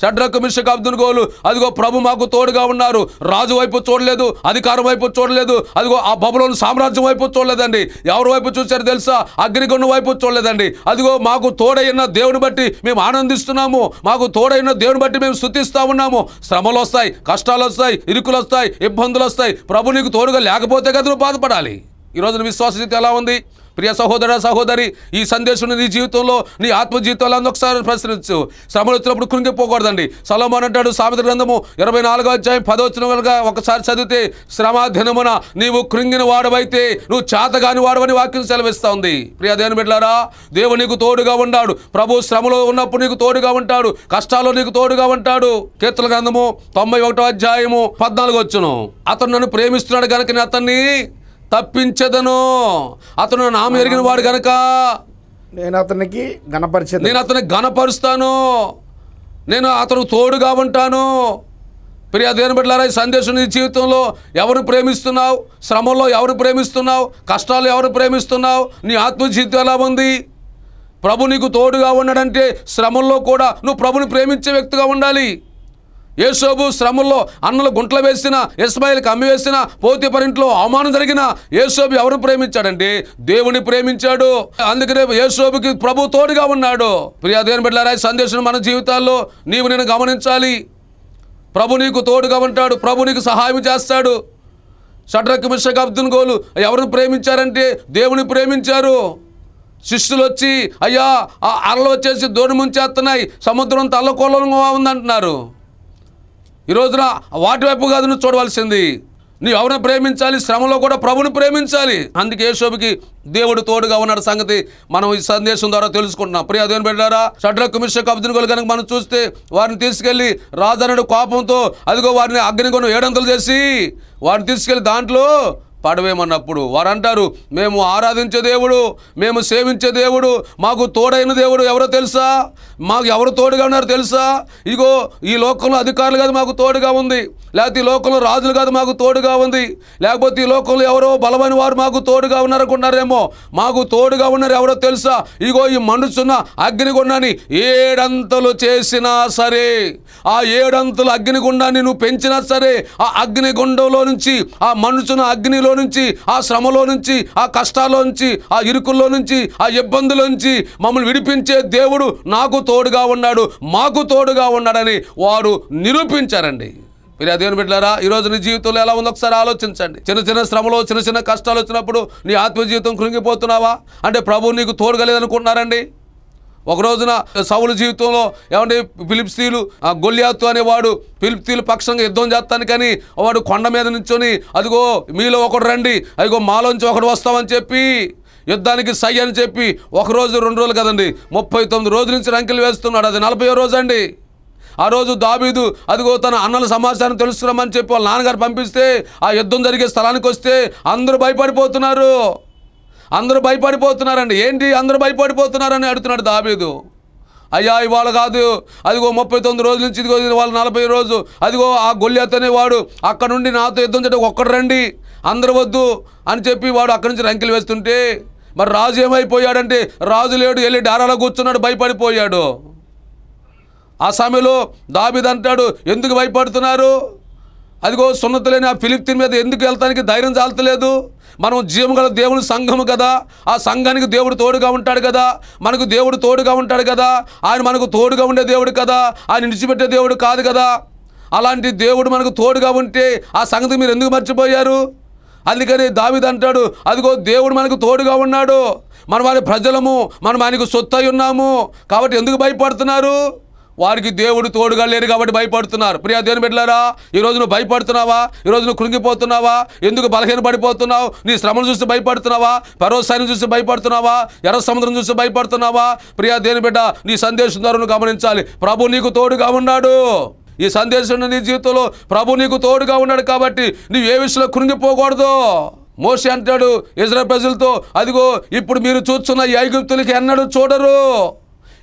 షడ్రకు మిషక్ అబ్దుల్ గోలు అదిగో ప్రభు మాకు తోడుగా ఉన్నారు. రాజు వైపు చూడలేదు అధికారం వైపు చూడలేదు అదిగో ఆ బబులోని సామ్రాజ్యం వైపు చూడలేదండి. ఎవరి వైపు చూశారు తెలుసా? అగ్నికొండ వైపు చూడలేదండి. అదిగో మాకు తోడైన దేవుని బట్టి మేము ఆనందిస్తున్నాము. మాకు తోడైన దేవుని బట్టి మేము స్థుతిస్తూ ఉన్నాము. శ్రమలు వస్తాయి కష్టాలు వస్తాయి ఇరుకులు వస్తాయి ఇబ్బందులు వస్తాయి. ప్రభు నీకు తోడుగా లేకపోతే కదా నువ్వు బాధపడాలి. ఈ రోజున విశ్వాస ఎలా ఉంది? ప్రియ సహోదర సహోదరి ఈ సందేశం నీ జీవితంలో నీ ఆత్మ జీవితంలో ఒకసారి ప్రశ్నించు. శ్రమలు వచ్చినప్పుడు కృంగిపోకూడదండి. సలోమాన్ అంటాడు సామెత గ్రంథము ఇరవై నాలుగో అధ్యాయం పదవచనగా ఒకసారి చదివితే శ్రమ దినమున నీవు కృంగిన వాడవైతే నువ్వు చేతగాని వాడవని వాక్యం సెలవిస్తా ఉంది ప్రియ దేవుని బిడ్డారా దేవుడు నీకు తోడుగా ఉన్నాడు ప్రభు శ్రమలో ఉన్నప్పుడు నీకు తోడుగా ఉంటాడు. కష్టాల్లో నీకు తోడుగా ఉంటాడు. కీర్తన గ్రంథము తొంభై ఒకటో అధ్యాయము పద్నాలుగు వచ్చును అతను నన్ను ప్రేమిస్తున్నాడు కనుక నేను అతన్ని తప్పించదను. అతను నామం ఎరిగిన వాడు గనక. నేను అతనికి గణపరిచేది నేను అతన్ని ఘనపరుస్తాను. నేను అతను తోడుగా ఉంటాను. ప్రియ దేవుని బిడ్డలారా ఈ సందేశం నీ జీవితంలో ఎవరు ప్రేమిస్తున్నావు? శ్రమల్లో ఎవరు ప్రేమిస్తున్నావు? కష్టాలు ఎవరు ప్రేమిస్తున్నావు? నీ ఆత్మ జీవితం ఎలా ఉంది? ప్రభు నీకు తోడుగా ఉన్నాడంటే శ్రమల్లో కూడా నువ్వు ప్రభుని ప్రేమించే వ్యక్తిగా ఉండాలి. యేసోబు శ్రమల్లో అన్నలు గుంటలు వేసిన ఇస్మాయిల్కి అమ్మి వేసిన పోతీపరింట్లో అవమానం జరిగిన యేసోబు ఎవరు ప్రేమించాడంటే దేవుని ప్రేమించాడు. అందుకనే యేసోబుకి ప్రభు తోడుగా ఉన్నాడు. ప్రియాదేని సందేశం మన జీవితాల్లో నీవు నేను గమనించాలి. ప్రభు నీకు తోడుగా ఉంటాడు ప్రభు నీకు సహాయం చేస్తాడు. షడ్రక్ మిషక్ అబ్దుల్ గోలు ఎవరిని ప్రేమించారంటే దేవుని ప్రేమించారు. శిష్యులు వచ్చి అయ్యా ఆ అరలు వచ్చేసి దోణి ముంచేస్తున్నాయి సముద్రం తల్లకోలంగా ఉందంటున్నారు. ఈ రోజున వాటి వైపు కాదు నువ్వు చూడవలసింది. నీ ఎవరిని ప్రేమించాలి? శ్రమలో కూడా ప్రభుని ప్రేమించాలి. అందుకే యేసోబుకి దేవుడు తోడుగా ఉన్నాడు సంగతి మనం ఈ సందేశం ద్వారా తెలుసుకుంటున్నాం. ప్రియ దేవుని పెట్టారా షడ్రకు మిషక్ అబ్దుల్ కనుక మనం చూస్తే వారిని తీసుకెళ్ళి రాజనుడు కోపంతో అదిగో వారిని అగ్నిగొను ఏడంతలు చేసి వారిని తీసుకెళ్ళి దాంట్లో పడవేమన్నప్పుడు వారంటారు మేము ఆరాధించే దేవుడు మేము సేవించే దేవుడు మాకు తోడైన దేవుడు ఎవరో తెలుసా? మాకు ఎవరు తోడుగా ఉన్నారు తెలుసా? ఇగో ఈ లోకంలో అధికారులు కాదు మాకు తోడుగా ఉంది. లేకపోతే ఈ లోకంలో రాజులు కాదు మాకు తోడుగా ఉంది. లేకపోతే ఈ లోకంలో ఎవరో బలమైన వారు మాకు తోడుగా ఉన్నారనుకున్నారేమో మాకు తోడుగా ఉన్నారు ఎవరో తెలుసా? ఇగో ఈ మనుషున్న అగ్నిగుండాన్ని ఏడంతలు చేసినా సరే ఆ ఏడంతలు అగ్నిగుండాన్ని నువ్వు పెంచినా సరే ఆ అగ్నిగుండంలో నుంచి ఆ మనుషున అగ్నిలో నుంచి ఆ శ్రమలో నుంచి ఆ కష్టాల్లో నుంచి ఆ ఇరుకుల్లో నుంచి ఆ ఇబ్బందుల నుంచి మమ్మల్ని విడిపించే దేవుడు నాకు తోడుగా ఉన్నాడు మాకు తోడుగా ఉన్నాడని వారు నిరూపించారండి. మీరు అదేమి బిడ్డారా ఈ రోజు నీ జీవితంలో ఎలా ఉందో ఒకసారి ఆలోచించండి. చిన్న చిన్న శ్రమలో చిన్న చిన్న కష్టాలు వచ్చినప్పుడు నీ ఆత్మ జీవితం కృంగిపోతున్నావా? అంటే ప్రభువు నీకు తోడుగలేదనుకుంటున్నారండి ఒక రోజున సౌలు జీవితంలో ఏమంటే ఫిలిప్స్తీలు ఆ అనేవాడు ఫిలిప్తీలు పక్షంగా యుద్ధం చేస్తానికని వాడు కొండ మీద నుంచొని అదిగో మీలో ఒకడు రండి అదిగో మాలోంచి ఒకడు వస్తామని చెప్పి యుద్ధానికి సై అని చెప్పి ఒక రోజు రెండు రోజులు కదండి ముప్పై తొమ్మిది రోజుల నుంచి రంకెలు వేస్తున్నాడు. అది నలభై రోజు అండి. ఆ రోజు దాబీదు అదిగో తన అన్నల సమాచారం తెలుసుకురమ్మని చెప్పి వాళ్ళ నాన్నగారు పంపిస్తే ఆ యుద్ధం జరిగే స్థలానికి వస్తే అందరూ భయపడిపోతున్నారు. అందరూ భయపడిపోతున్నారండి. ఏంటి అందరూ భయపడిపోతున్నారని అడుగుతున్నాడు దాబీదు అయ్యా ఇవాళ కాదు. అదిగో ముప్పై తొమ్మిది రోజుల నుంచి ఇదిగో వాళ్ళ నలభై రోజు. అదిగో ఆ గొల్లియత్ అనేవాడు అక్కడ నుండి నాతో యుద్ధం చేయడం ఒక్కడు రండి. అందరు వద్దు అని చెప్పి వాడు అక్కడి నుంచి రంకెలు వేస్తుంటే మరి రాజు ఏమైపోయాడంటే రాజు లేడు వెళ్ళి డారాలో కూర్చున్నాడు భయపడిపోయాడు. ఆ సమయంలో దాబిద్ అంటాడు ఎందుకు భయపడుతున్నారు? అదిగో సున్నత లేని ఆ ఫిలిప్తీన్ మీద ఎందుకు వెళ్తానికి ధైర్యం చాలతలేదు మనం జీవం గల దేవుని సంఘము కదా. ఆ సంఘానికి దేవుడు తోడుగా ఉంటాడు కదా. మనకు దేవుడు తోడుగా ఉంటాడు కదా. ఆయన మనకు తోడుగా ఉండే దేవుడు కదా. ఆయన విడిచిపెట్టే దేవుడు కాదు కదా. అలాంటి దేవుడు మనకు తోడుగా ఉంటే ఆ సంగతి మీరు ఎందుకు మర్చిపోయారు? అందుకని దావిదంటాడు అదిగో దేవుడు మనకు తోడుగా ఉన్నాడు. మనం వారి ప్రజలము మనం ఆయనకు సొత్తు అయి ఉన్నాము. కాబట్టి ఎందుకు భయపడుతున్నారు? వారికి దేవుడు తోడుగా లేరు కాబట్టి భయపడుతున్నారు. ప్రియా దేవుని బిడ్డలారా ఈ నువ్వు భయపడుతున్నావా? ఈ నువ్వు కృంగిపోతున్నావా? ఎందుకు బలహీన పడిపోతున్నావు నీ శ్రమను చూసి భయపడుతున్నావా? పరోసాన్ని చూసి భయపడుతున్నావా? ఎర్ర సముద్రం చూసి భయపడుతున్నావా? ప్రియా దేవుని బిడ్డ నీ సందేశం ద్వారా గమనించాలి. ప్రభు నీకు తోడుగా ఉన్నాడు. ఈ సందేశం నీ జీవితంలో ప్రభు నీకు తోడుగా ఉన్నాడు కాబట్టి నీవు ఏ విషయంలో కృంగిపోకూడదు. మోషే అంటాడు ఇజ్రాయల్ ప్రజలతో అదిగో ఇప్పుడు మీరు చూస్తున్న ఈ ఐగుప్తులకి ఎన్నడూ చూడరు.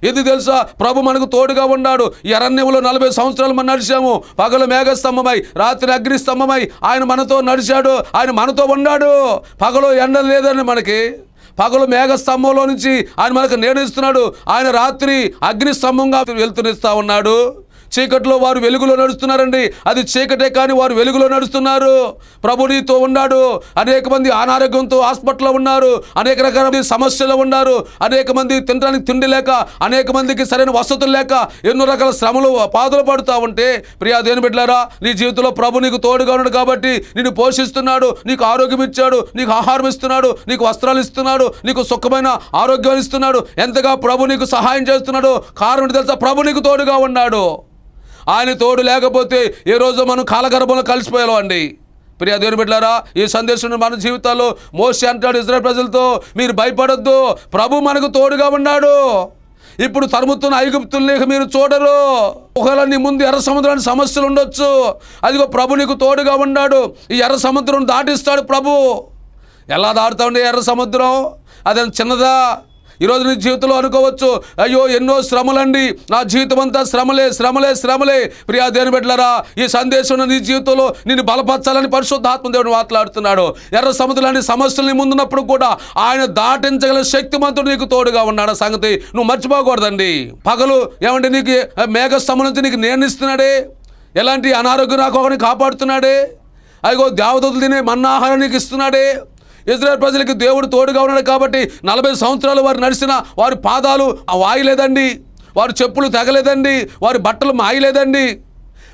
ఇది తెలుసా? ప్రభు మనకు తోడుగా ఉన్నాడు. ఈ నలభై సంవత్సరాలు మనం నడిచాము. పగలు మేఘస్తంభమై రాత్రి అగ్నిస్తంభమై ఆయన మనతో నడిచాడు. ఆయన మనతో ఉన్నాడు. పగలు ఎండ లేదండి మనకి పగలు మేఘస్తంభంలో నుంచి ఆయన మనకు నేడిస్తున్నాడు ఆయన రాత్రి అగ్నిస్తంభంగా వెళ్తునిస్తా ఉన్నాడు. చీకట్లో వారు వెలుగులో నడుస్తున్నారండి. అది చీకటే కానీ వారు వెలుగులో నడుస్తున్నారు. ప్రభు నీతో ఉన్నాడు. అనేక మంది అనారోగ్యంతో హాస్పిటల్లో ఉన్నారు. అనేక రకాల సమస్యలు ఉన్నారు. అనేక మంది తినడానికి తిండి లేక అనేక మందికి సరైన వసతులు లేక ఎన్నో రకాల శ్రమలు బాధలు పడుతూ ఉంటే ప్రియా దేని బిడ్డారా నీ జీవితంలో ప్రభు నీకు తోడుగా ఉన్నాడు కాబట్టి నిన్ను పోషిస్తున్నాడు. నీకు ఆరోగ్యం ఇచ్చాడు. నీకు ఆహారం ఇస్తున్నాడు. నీకు వస్త్రాలు ఇస్తున్నాడు. నీకు సుఖమైన ఆరోగ్యం ఇస్తున్నాడు. ఎంతగా ప్రభు నీకు సహాయం చేస్తున్నాడు కారణం తెలుసా? ప్రభు నీకు తోడుగా ఉన్నాడు. ఆయన తోడు లేకపోతే ఏ రోజు మనం కాలగర్భంలో కలిసిపోయాం అండి. ప్రియా దేవుని బిడ్డారా ఈ సందేశం మన జీవితాల్లో మోసి అంటాడు ఇజ్రాయల్ ప్రజలతో మీరు భయపడొద్దు ప్రభు మనకు తోడుగా ఉన్నాడు. ఇప్పుడు తరుముతున్న ఐగుప్తుల్ని మీరు చూడరు. ఒకవేళ ముందు ఎర్ర సముద్రానికి సమస్యలు ఉండొచ్చు. అదిగో ప్రభు నీకు తోడుగా ఉన్నాడు. ఈ ఎర్ర సముద్రం దాటిస్తాడు ప్రభు. ఎలా దాటుతామండి ఎర్ర సముద్రం? అది చిన్నదా? ఈరోజు నీ జీవితంలో అనుకోవచ్చు అయ్యో ఎన్నో శ్రమలండి. నా జీవితం అంతా శ్రమలే శ్రమలే శ్రమలే. ప్రియా దేని బిడ్డలారా ఈ సందేశం నీ జీవితంలో నిన్ను బలపరచాలని పరిశుద్ధాత్మదేవుడు మాట్లాడుతున్నాడు. ఎర్ర సముద్రాన్ని సమస్యల్ని ముందున్నప్పుడు కూడా ఆయన దాటించగల శక్తిమంతుడు నీకు తోడుగా ఉన్నాడు. సంగతి నువ్వు మర్చిపోకూడదండి. పగలు ఏమంటే నీకు మేఘ నుంచి నీకు నేర్నిస్తున్నాడే ఎలాంటి అనారోగ్యం రాకోకుండా కాపాడుతున్నాడే. అదిగో దేవదూతలు తినే మన్నాహారం నీకు ఇస్తున్నాడే. ఇజ్రాయల్ ప్రజలకు దేవుడు తోడుగా ఉన్నాడు కాబట్టి నలభై సంవత్సరాలు వారు నడిచిన వారి పాదాలు వాయలేదండి. వారి చెప్పులు తెగలేదండి. వారి బట్టలు మాయలేదండి.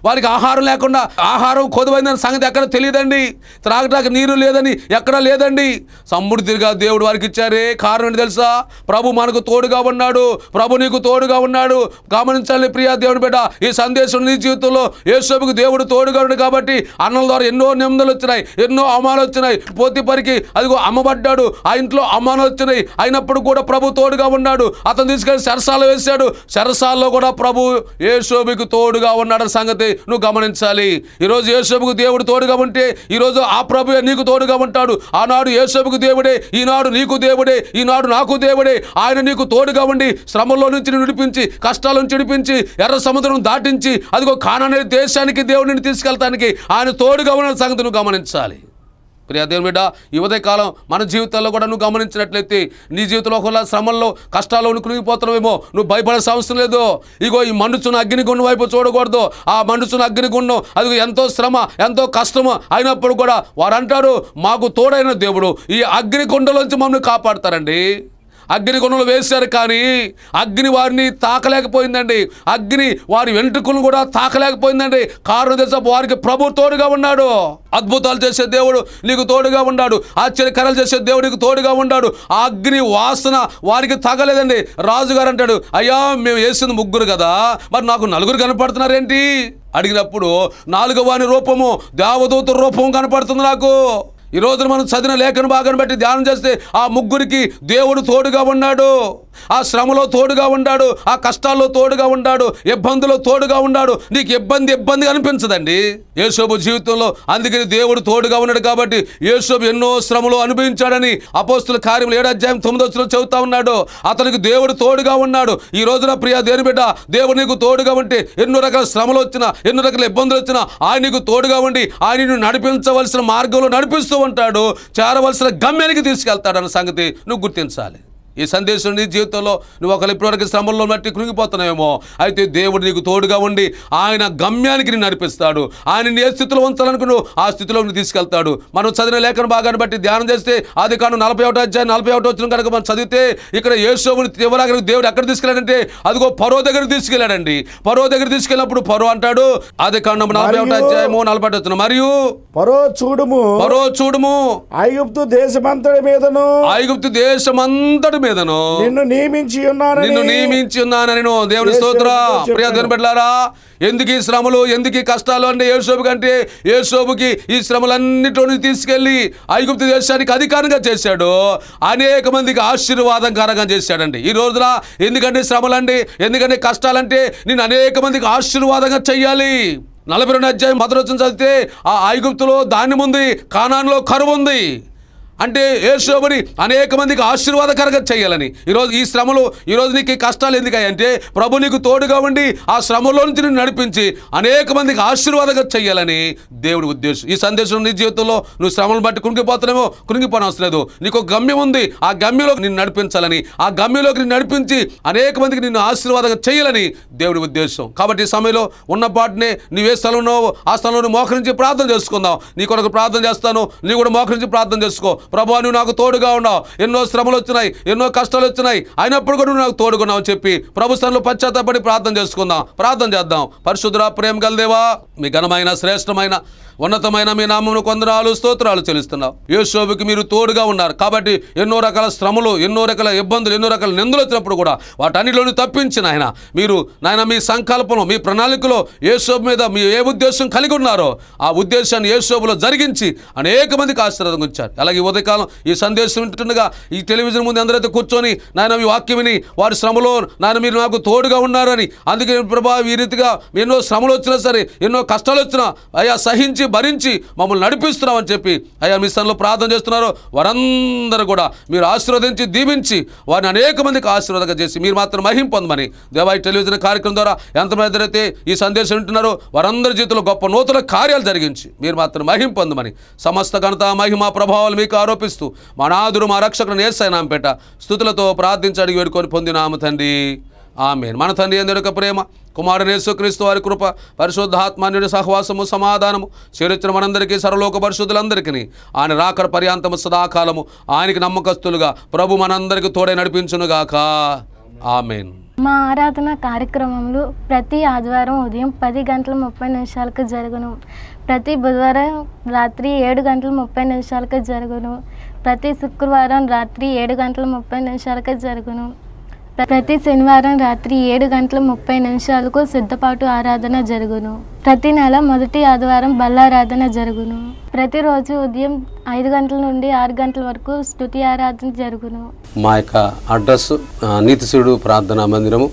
వారికి ఆహారం లేకుండా ఆహారం కొదువైందని సంగతి ఎక్కడ తెలియదండి. త్రాగటానికి నీరు లేదని ఎక్కడ లేదండి. సమృద్ధిగా దేవుడు వారికి ఇచ్చారే. కారణం ఏంటి తెలుసా? ప్రభు మనకు తోడుగా ఉన్నాడు. ప్రభు నీకు తోడుగా ఉన్నాడు. గమనించాలి ప్రియా దేవుని బిడ్డ ఈ సందేశం నీ జీవితంలో యేసోబుకు దేవుడు తోడుగా ఉన్నాడు కాబట్టి అన్నల ద్వారా ఎన్నో నిందలు వచ్చినాయి ఎన్నో అవమానాలు వచ్చినాయి. పోతిపరికి అదిగో అమ్మబడ్డాడు. ఆ ఇంట్లో అవమానాలు వచ్చినాయి. అయినప్పుడు కూడా ప్రభు తోడుగా ఉన్నాడు. అతను తీసుకెళ్ళి సరసాలు వేశాడు. సరసాల్లో కూడా ప్రభు యేసోబుకు తోడుగా ఉన్నాడు సంగతి నువ్వు గమనించాలి. ఈరోజు ఏసబుకు దేవుడు తోడుగా ఉంటే ఈరోజు ఆ ప్రభు నీకు తోడుగా ఉంటాడు. ఆనాడు ఏసబుకు దేవుడే ఈనాడు నీకు దేవుడే ఈనాడు నాకు దేవుడే. ఆయన నీకు తోడుగా ఉండి శ్రమలో నుంచి విడిపించి కష్టాల నుంచి విడిపించి ఎర్ర సముద్రం దాటించి అదిగో కాననే దేశానికి దేవుడిని తీసుకెళ్తానికి ఆయన తోడుగా ఉన్న సంగతి నువ్వు గమనించాలి. ప్రియా దేవుని బిడ్డ ఈ కాలం మన జీవితాల్లో కూడా నువ్వు గమనించినట్లయితే నీ జీవితంలో ఒకవేళ శ్రమంలో కష్టాల్లో నువ్వు నువ్వు భయపడాల్సిన అవసరం లేదు. ఇగో ఈ మండుచున్న అగ్నిగుండం వైపు చూడకూడదు. ఆ మండుచున్న అగ్నిగుండం అది ఎంతో శ్రమ ఎంతో కష్టము అయినప్పుడు కూడా వారు అంటారు మాకు తోడైన దేవుడు ఈ అగ్నిగుండంలోంచి మమ్మల్ని కాపాడతారండి. అగ్ని గుణలు వేశారు కానీ అగ్ని వారిని తాకలేకపోయిందండి. అగ్ని వారి వెంట్రుకలను కూడా తాకలేకపోయిందండి. కారణం తెలుసా వారికి ప్రభు తోడుగా ఉన్నాడు. అద్భుతాలు చేసే దేవుడు నీకు తోడుగా ఉన్నాడు. ఆశ్చర్యకరాలు చేసే దేవుడు నీకు తోడుగా ఉన్నాడు. ఆ అగ్ని వాసన వారికి తగలేదండి రాజుగారు అంటాడు అయ్యా మేము వేసింది ముగ్గురు కదా మరి నాకు నలుగురు కనపడుతున్నారేంటి? అడిగినప్పుడు నాలుగవ వాని రూపము దేవదూత రూపం కనపడుతుంది నాకు. ఈ రోజున మనం చదివిన లేఖను భాగాన్ని బట్టి ధ్యానం చేస్తే ఆ ముగ్గురికి దేవుడు తోడుగా ఉన్నాడు. ఆ శ్రమలో తోడుగా ఉన్నాడు ఆ కష్టాల్లో తోడుగా ఉన్నాడు ఇబ్బందులో తోడుగా ఉన్నాడు నీకు ఇబ్బంది ఇబ్బంది అనిపించదండి. యేసోబు జీవితంలో అందుకని దేవుడు తోడుగా ఉన్నాడు కాబట్టి యేసోబు ఎన్నో శ్రమలు అనుభవించాడని అపోస్తుల కార్యములు ఏడాధ్యాయం తొమ్మిదో చెబుతా ఉన్నాడు. అతనికి దేవుడు తోడుగా ఉన్నాడు. ఈ రోజున ప్రియా దేని బిడ్డ దేవుడు నీకు తోడుగా ఉంటే ఎన్నో రకాల శ్రమలు వచ్చినా ఎన్నో రకాల ఇబ్బందులు వచ్చినా ఆయన నీకు తోడుగా ఉండి ఆయన నడిపించవలసిన మార్గంలో నడిపిస్తూ ఉంటాడు. చేరవలసిన గమ్యానికి తీసుకెళ్తాడన్న సంగతి నువ్వు గుర్తించాలి. ఈ సందేశం నీ జీవితంలో నువ్వు ఒకరి ఇప్పటివరకు శ్రమంలో బట్టి కృంగిపోతున్నావేమో అయితే దేవుడు నీకు తోడుగా ఉండి ఆయన గమ్యానికి నేను నడిపిస్తాడు. ఆయన ఏ స్థితిలో ఉంచాలనుకును ఆ స్థితిలో నువ్వు తీసుకెళ్తాడు. మనం చదివిన లేఖన భాగాన్ని బట్టి ధ్యానం చేస్తే అది కాను నలభై ఒకటో అధ్యాయం నలభై ఒకటో వచ్చిన కనుక మనం చదివితే ఇక్కడ యేసోబుని తీవ్రాగరికి దేవుడు ఎక్కడ తీసుకెళ్ళాడంటే అదిగో పరో దగ్గరికి తీసుకెళ్ళాడండి. పరో దగ్గర తీసుకెళ్ళినప్పుడు పరో అంటాడు అది కాను నలభై ఒకటో అధ్యాయము నలభై ఒకటో వచ్చిన మరియు పరో చూడుము. పరో చూడుము. ఐగుప్తు దేశమంతటి మీదను. ఐగుప్తు దేశమంతటి మీదను. నిన్ను నియమించి ఉన్నానని. నిన్ను నియమించి ఉన్నాను నేను దేవుని స్తోత్ర. ప్రియ దేవుని బిడ్డలారా ఎందుకు ఈ శ్రమలు ఎందుకు ఈ కష్టాలు అంటే యేసోబు కంటే యేసోబుకి ఈ శ్రమలన్నిటిని తీసుకెళ్ళి ఐగుప్తు దేశానికి అధికారంగా చేశాడు. అనేక మందికి ఆశీర్వాదకరంగా చేశాడండి. ఈ రోజున ఎందుకంటే శ్రమలండి ఎందుకంటే కష్టాలంటే నేను అనేక మందికి ఆశీర్వాదంగా చెయ్యాలి. నలభై రెండు అధ్యాయం వచ్చిన చదివితే ఆ ఐగుప్తులో ధాన్యం ఉంది కానాన్లో కరువు ఉంది. అంటే యేసోబుని అనేక మందికి ఆశీర్వాదకరంగా చేయాలని. ఈరోజు ఈ శ్రమలు ఈరోజు నీకు ఈ కష్టాలు ఎందుకంటే ప్రభు నీకు తోడుగా ఉండి ఆ శ్రమలో నుంచి నిన్ను నడిపించి అనేక మందికి ఆశీర్వాదంగా చేయాలని దేవుడి ఉద్దేశం. ఈ సందేశం నీ జీవితంలో నువ్వు శ్రమలు బట్టి కృంగిపోతున్నామో కృంగిపోని లేదు. నీకు గమ్యం ఉంది. ఆ గమ్యంలోకి నిన్ను నడిపించాలని ఆ గమ్యంలోకి నిన్ను నడిపించి అనేక మందికి నిన్ను ఆశీర్వాదంగా చేయాలని దేవుడి ఉద్దేశం. కాబట్టి ఈ సమయంలో ఉన్న పాటనే నీవే స్థలంలో ఆ స్థలంలో మోకరించి ప్రార్థన చేసుకుందాం. నీ కొరకు ప్రార్థన చేస్తాను. నీ కూడా మోకరించి ప్రార్థన చేసుకో. ప్రభు నువ్వు నాకు తోడుగా ఉన్నావు. ఎన్నో శ్రమలు వచ్చినాయి ఎన్నో కష్టాలు వచ్చినాయి. అయినప్పుడు కూడా నువ్వు నాకు తోడుకున్నావు చెప్పి ప్రభు స్థలంలో పశ్చాత్తపడి ప్రార్థన చేసుకుందాం. ప్రార్థన చేద్దాం. పరిశుద్ధ ప్రేమ గలదేవా మీ ఘనమైన శ్రేష్టమైన ఉన్నతమైన మీ నామమును కొందనాలు స్తోత్రాలు చెల్లిస్తున్నావు యేసోబుకి మీరు తోడుగా ఉన్నారు. కాబట్టి ఎన్నో రకాల శ్రమలు ఎన్నో రకాల ఇబ్బందులు ఎన్నో రకాల నిందలు వచ్చినప్పుడు కూడా వాటన్నిటిలోని తప్పించిన ఆయన. మీరు నాయన మీ సంకల్పంలో మీ ప్రణాళికలో యేసోబు మీద మీ ఏ ఉద్దేశం కలిగి ఉన్నారో ఆ ఉద్దేశాన్ని యేసోబులో జరిగించి అనేక మందికి ఆశీర్వాదం ఉంచారు అలాగే ఉదయం కాలం ఈ సందేశం వింటుండగా ఈ టెలివిజన్ ముందు అందరైతే కూర్చొని నాయన మీ వాక్యం విని వారి శ్రమలో నాయన మీరు నాకు తోడుగా ఉన్నారని అందుకే ప్రభా ఈ రీతిగా ఎన్నో శ్రమలు వచ్చినా సరే ఎన్నో కష్టాలు వచ్చినా అయ్యా సహించి భరించి మమ్మల్ని నడిపిస్తున్నామని చెప్పి అయ్యా మీ స్థానంలో ప్రార్థన చేస్తున్నారు వారందరూ కూడా మీరు ఆశీర్వదించి దీవించి వారిని అనేక మందికి ఆశీర్వాదంగా చేసి మీరు మాత్రం మహిం పొందమని. దేవాయి టెలివిజన్ కార్యక్రమం ద్వారా ఎంతమంది అయితే ఈ సందేశం వింటున్నారో వారందరి జీవితంలో గొప్ప నూతన కార్యాలు జరిగించి మీరు మాత్రం మహింపొందమని సమస్త ఘనత మహిమ ప్రభావాలు మీకు ఆరోపిస్తూ మా నాదురు మా రక్షకుడు నేసాయనాంపేట స్థుతులతో ప్రార్థించి అడిగి వేడుకొని పొందినాము తండ్రి. ఆమెన్. మన తండ్రి ఎందుక ప్రేమ కుమారునేసు క్రీస్తు వారి కృప పరిశుద్ధాత్మాన్యుడి సహవాసము సమాధానము చేరిచ్చిన మనందరికీ సర్వలోక పరిశుద్ధులందరికీ ఆయన రాకడ పర్యాంతము సదాకాలము ఆయనకి నమ్మకస్తులుగా ప్రభు మనందరికీ తోడే నడిపించునుగాక. ఆమెన్. మా ఆరాధన కార్యక్రమంలో ప్రతి ఆదివారం ఉదయం పది గంటల ముప్పై నిమిషాలకు జరుగును. ప్రతి బుధవారం రాత్రి ఏడు గంటల ముప్పై నిమిషాలకు జరుగును. ప్రతి శుక్రవారం రాత్రి ఏడు గంటల ముప్పై నిమిషాలకు జరుగును. ప్ర- ప్రతి శనివారం రాత్రి ఏడు గంటల ముప్పై నిమిషాలకు సిద్ధపాటు ఆరాధన జరుగును. ప్రతి నెల మొదటి ఆదివారం బల్లారాధన జరుగును. ప్రతిరోజు ఉదయం ఐదు గంటల నుండి ఆరు గంటల వరకు స్థుతి ఆరాధన జరుగును. మా యొక్క అడ్రస్ నీతిశుడు ప్రార్థనా మందిరము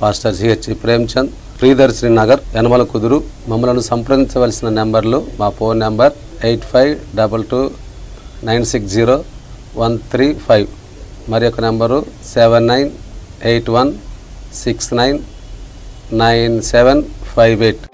పాస్టర్ సిహెచ్ ప్రేమ్చంద్ ప్రియదర్శిని నగర్ యనమల కుదురు. మమ్మలను సంప్రదించవలసిన నెంబర్లు మా phone number eight five double two nine six zero one three five. మరి యొక్క number seven nine eight one six nine nine seven five eight.